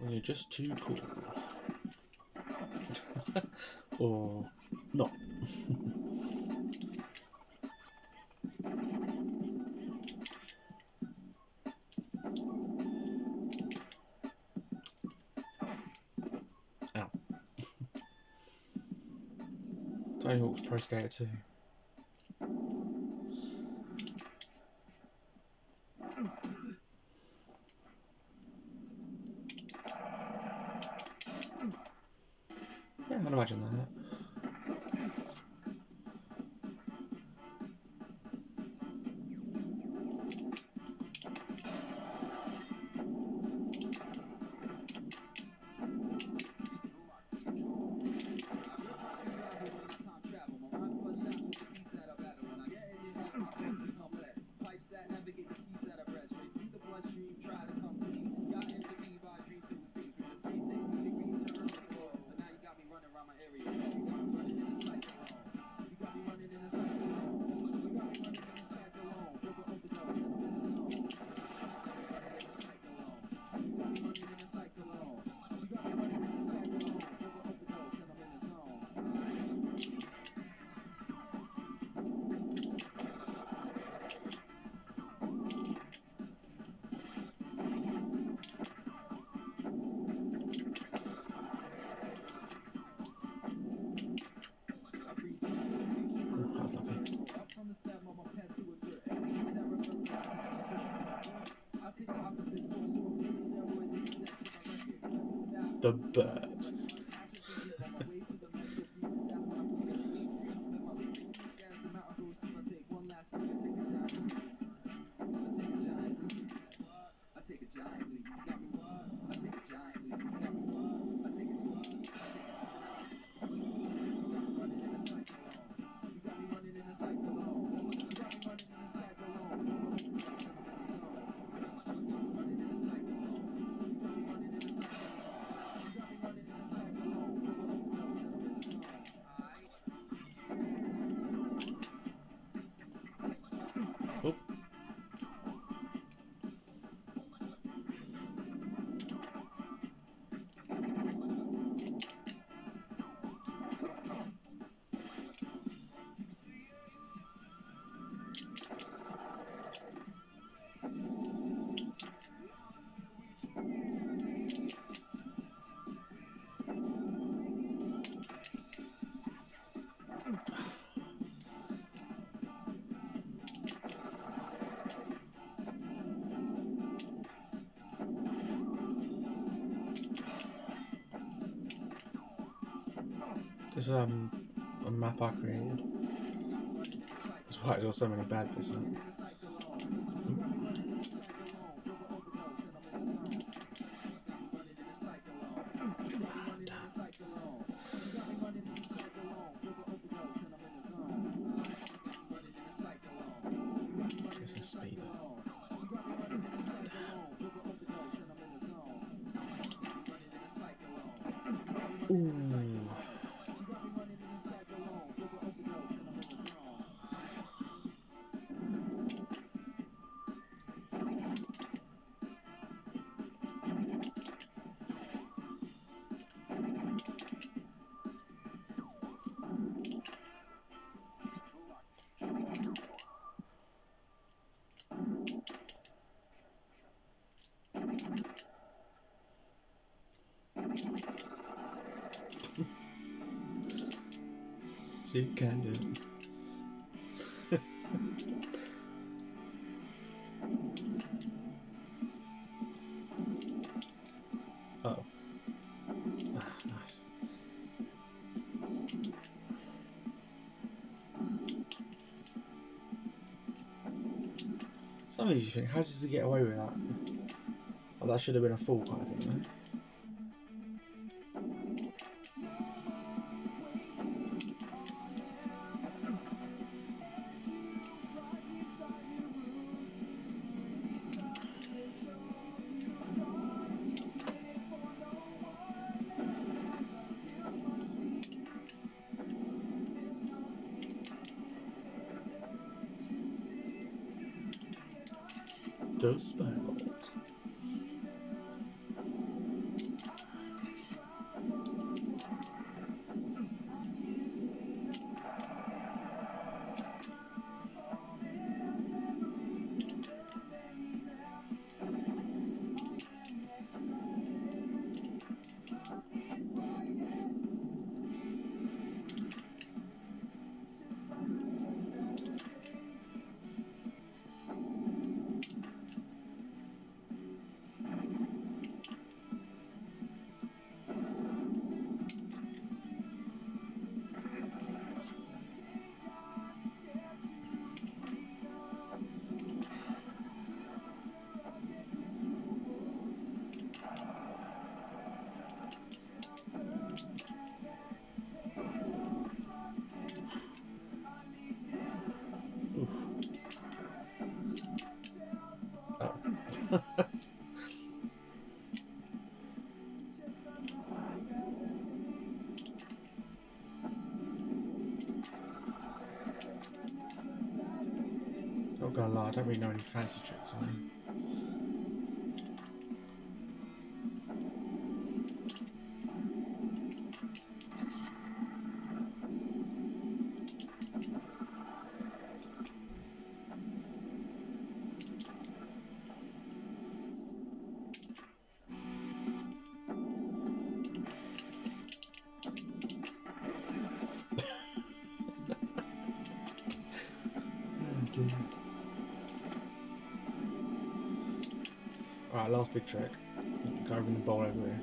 When you're just too cool. or not. Tony Hawk's Pro Skater 2. Imagine that. The bird. This is um, a map I created. That's why got so many bad bits in it. Ooh. Can do it. oh. Ah, nice. Some of you think, how does he get away with that? Oh, that should have been a full kind of thing, no? The Not gonna I don't really know any fancy tricks on him. Alright, last big trick. Go over the ball over here.